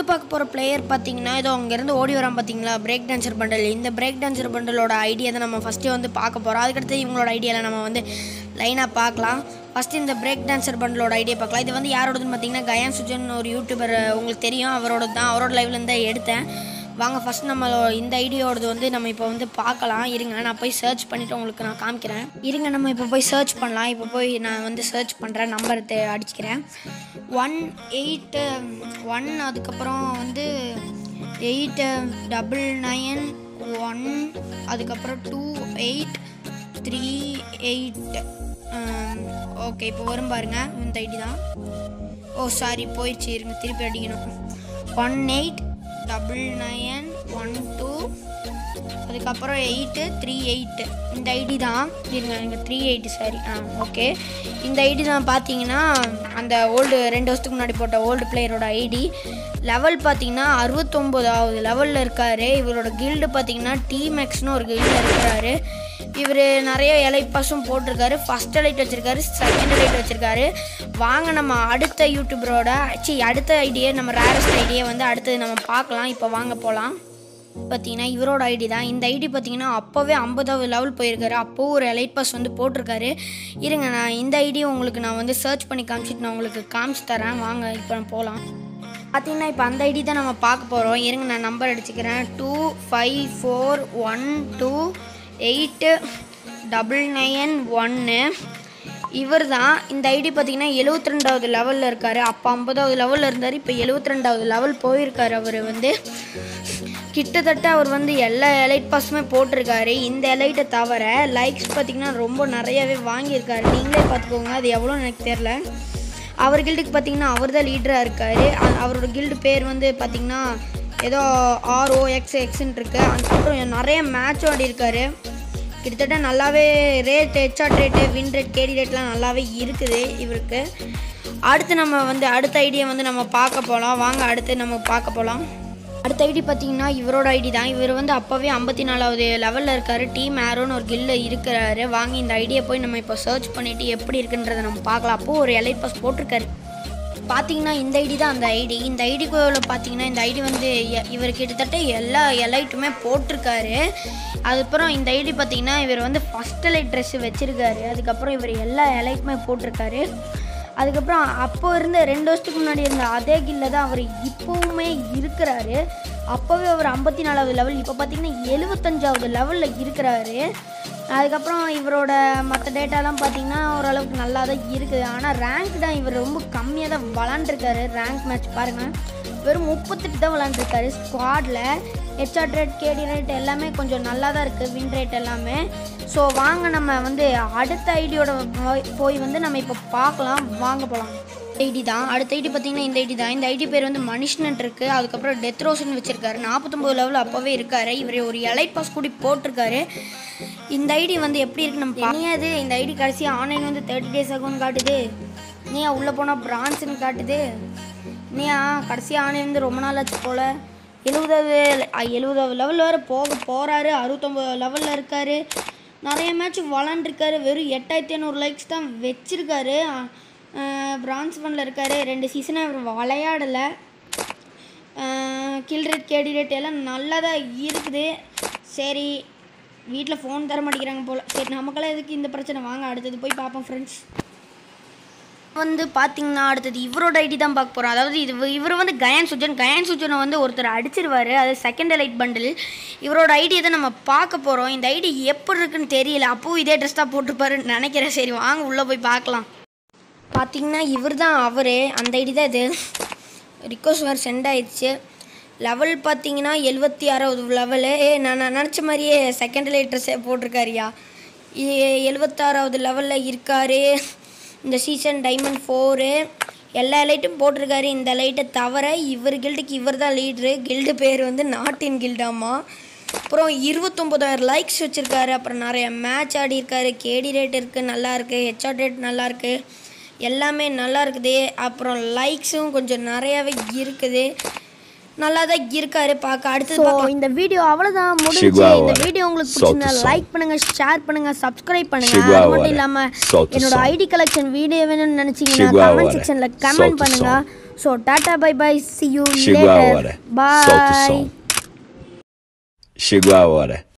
அடுத்து பார்க்க போகிற பிளேயர் பார்த்தீங்கன்னா இதோ அங்கேருந்து ஓடி வரான் பார்த்தீங்களா பிரேக் டான்சர் பண்டல் இந்த பிரேக் டான்சர் பண்டலோட ஐடியா தான் நம்ம ஃபஸ்ட்டு வந்து பார்க்க போகிறோம் அதுக்கடுத்து இவங்களோட ஐடியாவில் நம்ம வந்து லைனாக பார்க்கலாம். ஃபஸ்ட்டு இந்த பிரேக் டான்சர் பண்டலோட ஐடியா பார்க்கலாம். இது வந்து யாரோடதுன்னு பார்த்தீங்கன்னா கயான் சுஜன் ஒரு யூடியூபர் உங்களுக்கு தெரியும். அவரோட தான். அவரோட லைவ்லேருந்து தான் எடுத்தேன். வாங்க ஃபஸ்ட் நம்ம இந்த ஐடியாவோடது வந்து நம்ம இப்போ வந்து பார்க்கலாம். இருங்க நான் போய் சர்ச் பண்ணிவிட்டு உங்களுக்கு நான் காமிக்கிறேன். இருங்க நம்ம இப்போ போய் சர்ச் பண்ணலாம். இப்போ போய் நான் வந்து சர்ச் பண்ணுறேன் நம்பர் அடிச்சுக்கிறேன். ஒன் எயிட்டு ஒன் அதுக்கப்புறம் வந்து எயிட் டபுள் நைன் ஒன் அதுக்கப்புறம் two eight three eight okay இப்போ வரும் பாருங்க இந்த ஐடி தான். ஓ சாரி போயிடுச்சு இருங்க திருப்பி அடிக்கணும். One eight double nine one two அதுக்கப்புறம் எயிட்டு த்ரீ எயிட்டு இந்த ஐடி தான். இருங்க இங்கே த்ரீ எயிட்டு சாரி ஆ ஓகே இந்த ஐடி தான் பார்த்தீங்கன்னா அந்த ஓல்டு ரெண்டு வருஷத்துக்கு முன்னாடி போட்ட ஓல்டு பிளேயரோட ஐடி லெவல் பார்த்தீங்கன்னா அறுபத்தொம்போதாவது லெவலில் இருக்கார். இவரோட கில்டு பார்த்தீங்கன்னா டீமேக்ஸ்னு ஒரு கில்டில் இருக்கிறாரு. இவர் நிறைய இலை பாஸும் போட்டிருக்காரு. ஃபஸ்ட் எலைட் வச்சுருக்காரு செகண்ட் எலைட் வச்சுருக்காரு. வாங்க நம்ம அடுத்த யூடியூபரோட சி அடுத்த ஐடியை நம்ம ரேரஸ்ட் ஐடியை வந்து அடுத்தது நம்ம பார்க்கலாம். இப்போ வாங்க போகலாம் பார்த்தீங்கன்னா இவரோட ஐடி தான். இந்த ஐடி பார்த்தீங்கன்னா அப்போவே ஐம்பதாவது லெவல் போயிருக்காரு. அப்போவும் ஒரு எலைட் பாஸ் வந்து போட்டிருக்காரு. இருங்க நான் இந்த ஐடியை உங்களுக்கு நான் வந்து சர்ச் பண்ணி காமிச்சிட்டு நான் உங்களுக்கு காமிச்சு தரேன். வாங்க இப்போ நான் போகலாம் பார்த்தீங்கன்னா இப்போ அந்த ஐடி தான் நம்ம பார்க்க போகிறோம் இருங்க நான் number அடிச்சுக்கிறேன். Two five four one two eight double nine ஒன்று இவர் தான் இந்த ஐடி பார்த்தீங்கன்னா எழுபத்தி ரெண்டாவது லெவலில் இருக்கார். அப்போ ஐம்பதாவது லெவலில் இருந்தார். இப்போ எழுபத்தி ரெண்டாவது லெவல் போயிருக்கார் அவர் வந்து. கிட்டத்தட்ட அவர் வந்து எல்லா எலைட் பாஸுமே போட்டிருக்காரு. இந்த எலைட்டை தவிர லைக்ஸ் பார்த்தீங்கன்னா ரொம்ப நிறையவே வாங்கியிருக்காரு. நீங்களே பார்த்துக்கோங்க அது எவ்வளோன்னு எனக்கு தெரில அவர் கில்டுக்கு பார்த்தீங்கன்னா அவர் தான் லீடராக இருக்கார். அவரோட கில்டு பேர் வந்து பார்த்தீங்கன்னா ஏதோ ஆர்ஓ எக்ஸ் எக்ஸ்ன்னு இருக்கு. அதுக்கப்புறம் நிறைய மேட்ச் ஆடிருக்காரு கிட்டத்தட்ட நல்லாவே rate ஹெச்ஆட் rate win rate K D ரேட்லாம் நல்லாவே இருக்குது இவருக்கு. அடுத்து நம்ம வந்து அடுத்த ஐடியா வந்து நம்ம பார்க்க போகலாம் வாங்க அடுத்து நம்ம பார்க்க போகலாம் அடுத்த ஐடி பார்த்தீங்கன்னா இவரோட ஐடி தான். இவர் வந்து அப்போவே ஐம்பத்தி நாலாவது லெவலில் இருக்கார். டீம் ஆரோன்னு ஒரு கில்லு இருக்கிறாரு. வாங்கி இந்த ஐடியை போய் நம்ம இப்போ சர்ச் பண்ணிவிட்டு எப்படி இருக்குன்றதை நம்ம பார்க்கலாம். அப்போது ஒரு எலைட் பாஸ் போட்டிருக்காரு. பார்த்தீங்கன்னா இந்த ஐடி தான் அந்த ஐடி. இந்த ஐடிக்குள்ள பார்த்தீங்கன்னா இந்த ஐடி வந்து எ- இவர் கிட்டத்தட்ட எல்லா எலைட்டுமே போட்டிருக்காரு. அதுக்கப்புறம் இந்த ஐடி பார்த்தீங்கன்னா இவர் வந்து ஃபஸ்ட் எலைட் ட்ரெஸ்ஸு வச்சுருக்காரு. அதுக்கப்புறம் இவர் எல்லா எலைட்டுமே போட்டிருக்காரு. அதுக்கப்புறம் அப்போ இருந்த ரெண்டு வருஷத்துக்கு முன்னாடி இருந்த அதே கில்ல தான் அவர் இப்போவுமே இருக்கிறாரு. அப்போவே அவர் ஐம்பத்தி நாலாவது லெவல் இப்போ பார்த்தீங்கன்னா எழுபத்தஞ்சாவது லெவலில் இருக்கிறாரு. அதுக்கப்புறம் இவரோட மற்ற டேட்டாலாம் பார்த்தீங்கன்னா ஓரளவுக்கு நல்லா தான் இருக்குது ஆனால் ரேங்க் தான் இவர் ரொம்ப கம்மியாக தான் விளாண்டுருக்காரு ரேங்க் மேட்ச் பாருங்கள் வெறும் முப்பத்தெட்டு தான் விளாண்டுருக்காரு ஸ்குவாடில் ஹெச்ஆர் ரேட் கேடி ரேட் எல்லாமே கொஞ்சம் நல்லா தான் இருக்குது வின் ரேட் எல்லாமே. ஸோ வாங்க நம்ம வந்து அடுத்த ஐடியோட போய் வந்து நம்ம இப்போ பார்க்கலாம். வாங்க போகலாம் ஐடி தான். அடுத்த ஐடி பார்த்தீங்கன்னா இந்த ஐடி தான். இந்த ஐடி பேர் வந்து மனுஷன் இருக்கு. அதுக்கப்புறம் டெத் ரோஷன் வச்சிருக்காரு. நாற்பத்தொம்பது லெவல் அப்போவே இருக்காரு. இவர் ஒரு எலைட் பாஸ் கூடி போட்டிருக்காரு. இந்த ஐடி வந்து எப்படி இருக்கு நம்ம பண்ணியாது இந்த ஐடி கடைசி ஆன்லைன் வந்து தேர்ட்டி டேஸ் ஆகும்னு காட்டுது. நீயா உள்ளே போனால் பிரான்ஸ்னு காட்டுது. நீயா கடைசி ஆன்லைன் வந்து ரொம்ப நாள் ஆச்சு போல். எழுபதாவது எழுபதாவது லெவல் வேறு போக போகிறாரு அறுபத்தொம்பது லெவலில் இருக்காரு. நிறைய மேட்ச் விளாண்டுருக்காரு வெறும் எட்டாயிரத்தி ஐநூறு லைக்ஸ் தான் வச்சுருக்காரு. பிரான்ஸ் ஒனில் இருக்காரு. ரெண்டு சீசனாக அவர் விளையாடலை. கில் ரேட் கேடி ரேட் எல்லாம் நல்லா தான் இருக்குது. சரி வீட்டில் ஃபோன் தர மாட்டேங்கிறாங்க போல். சரி நமக்கெல்லாம் எதுக்கு இந்த பிரச்சனை? வாங்க அடுத்தது போய் பார்ப்போம் ஃப்ரெண்ட்ஸ் வந்து பார்த்தீங்கன்னா அடுத்தது இவரோட ஐடி தான் பார்க்க போகிறோம் அதாவது இது இவர் வந்து கயான் சுஜன். கயான் சுஜனை வந்து ஒருத்தர் அடிச்சிருவார். அது செகண்ட் லைட் பண்டில் இவரோட ஐடியை தான் நம்ம பார்க்க போகிறோம் இந்த ஐடி எப்படி இருக்குன்னு தெரியல. அப்பவும் இதே ட்ரெஸ் தான் போட்டிருப்பாருன்னு நினைக்கிறேன். சரி வாங்க உள்ளே போய் பார்க்கலாம். பார்த்தீங்கன்னா இவர் தான் அவர். அந்த ஐடி தான் இது. ரிக்வஸ்ட் வேறு சென்ட் ஆயிடுச்சு. லெவல் பார்த்தீங்கன்னா எழுபத்தி ஆறாவது லெவலு ஏ நான் நான் நினச்ச மாதிரியே செகண்ட் லைட் ட்ரெஸ்ஸே போட்டிருக்காருயா எழுபத்தாறாவது லெவலில் இருக்காரு. இந்த சீசன் டைமண்ட் ஃபோரு எல்லா லைட்டும் போட்டிருக்காரு. இந்த லைட்டை தவிர இவர் கில்டுக்கு இவர் தான் லீட்ரு கில்டு பேர் வந்து நாட்டின் கில்டாமா அப்புறம் இருபத்தொம்போதாயிரம் லைக்ஸ் வச்சுருக்காரு. அப்புறம் நிறைய மேட்ச் ஆடியிருக்காரு கேடி ரேட் இருக்குது நல்லா இருக்குது ஹெச்ஆர் ரேட் நல்லா இருக்குது எல்லாமே நல்லா இருக்குது. அப்புறம் லைக்ஸும் கொஞ்சம் நிறையாவே இருக்குது. நல்லா தான் இருக்காரு பார்க்க அடுத்தது பார்க்கலாம் இந்த வீடியோ அவ்வளோதான் முடிஞ்சு. இந்த வீடியோ உங்களுக்கு பிடிச்சிருந்தா. லைக் பண்ணுங்க ஷேர் பண்ணுங்க சப்ஸ்கிரைப் பண்ணுங்க அது. மட்டும் இல்லாம என்னோட. ஐடி கலெக்ஷன் வீடியோ வேணும்னு நினைச்சீங்கன்னா. கமெண்ட் செக்ஷன்ல கமெண்ட் பண்ணுங்க. So tata bye bye see you o som. Chegou a hora.